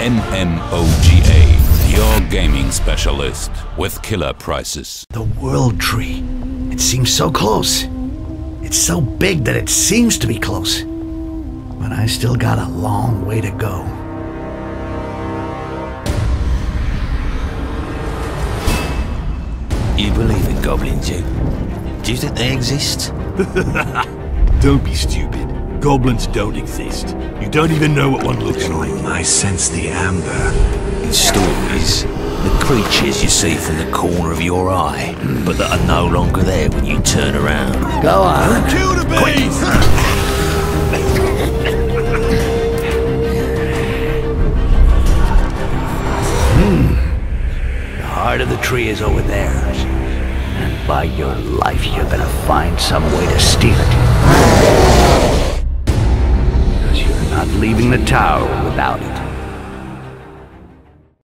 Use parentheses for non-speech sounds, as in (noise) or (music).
MMOGA, your gaming specialist with killer prices. The World Tree. It seems so close. It's so big that it seems to be close. But I still got a long way to go. You believe in goblins, you? Do you think they exist? (laughs) Don't be stupid. Goblins don't exist. You don't even know what one looks like. I sense the amber. In stories, the creatures you see from the corner of your eye, but that are no longer there when you turn around. Go on. Kill the beast! Hmm. The heart of the tree is over there. And by your life, you're gonna find some way to steal it. Leaving the tower without it.